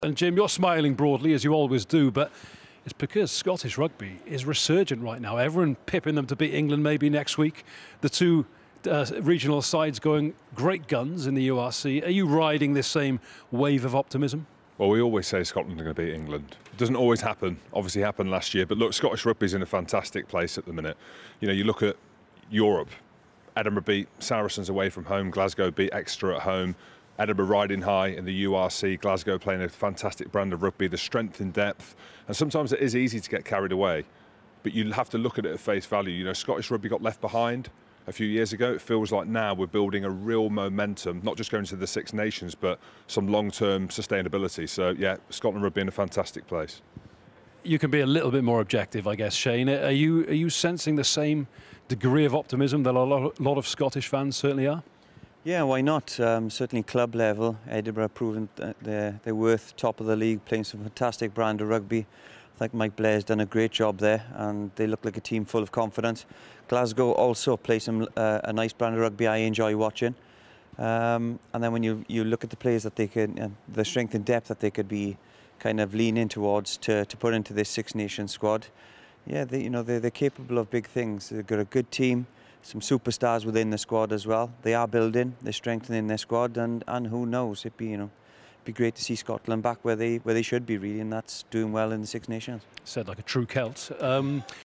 And Jim, you're smiling broadly as you always do, but it's because Scottish rugby is resurgent right now. Everyone pipping them to beat England maybe next week. The two uh, regional sides going great guns in the URC. Are you riding this same wave of optimism? Well, we always say Scotland are going to beat England. It doesn't always happen. Obviously, happened last year. But look, Scottish rugby's in a fantastic place at the minute. You know, you look at Europe. Edinburgh beat Saracens away from home. Glasgow beat Exeter at home. Edinburgh riding high in the URC, Glasgow playing a fantastic brand of rugby, the strength in depth. And sometimes it is easy to get carried away, but you have to look at it at face value. You know, Scottish rugby got left behind a few years ago. It feels like now we're building a real momentum, not just going to the Six Nations, but some long-term sustainability. So, yeah, Scotland rugby in a fantastic place. You can be a little bit more objective, I guess, Shane. Are you, are you sensing the same degree of optimism that a lot of Scottish fans certainly are? Yeah, why not? Um, certainly club level, Edinburgh proven they're, they're worth top of the league, playing some fantastic brand of rugby. I think Mike Blair's done a great job there and they look like a team full of confidence. Glasgow also play some uh, a nice brand of rugby I enjoy watching. Um, and then when you, you look at the players that they could, uh, the strength and depth that they could be kind of leaning towards to, to put into this Six Nations squad, yeah, they, you know, they're, they're capable of big things. They've got a good team some superstars within the squad as well. They are building, they're strengthening their squad, and, and who knows? It'd be you know, be great to see Scotland back where they where they should be really, and that's doing well in the Six Nations. Said like a true Celt. Um,